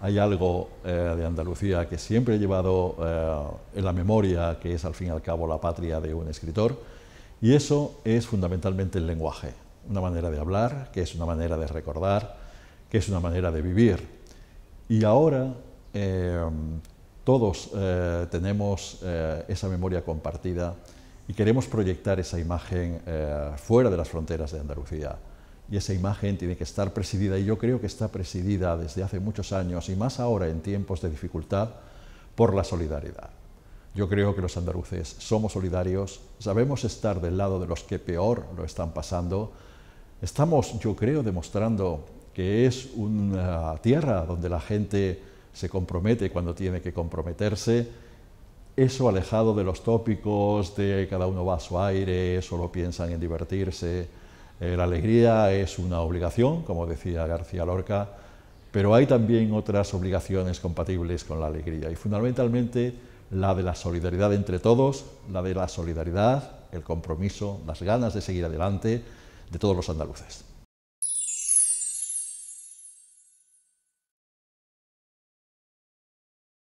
hay algo eh, de Andalucía que siempre he llevado eh, en la memoria, que es al fin y al cabo la patria de un escritor, y eso es fundamentalmente el lenguaje, una manera de hablar, que es una manera de recordar, que es una manera de vivir. Y ahora eh, todos tenemos esa memoria compartida y queremos proyectar esa imagen fuera de las fronteras de Andalucía y esa imagen tiene que estar presidida, y yo creo que está presidida desde hace muchos años, y más ahora en tiempos de dificultad, por la solidaridad. Yo creo que los andaluces somos solidarios, sabemos estar del lado de los que peor lo están pasando, estamos, yo creo, demostrando que es una tierra donde la gente se compromete cuando tiene que comprometerse, eso alejado de los tópicos de cada uno va a su aire, solo piensan en divertirse, eh, la alegría es una obligación, como decía García Lorca, pero hay también otras obligaciones compatibles con la alegría y fundamentalmente la de la solidaridad entre todos, la de la solidaridad, el compromiso, las ganas de seguir adelante de todos los andaluces.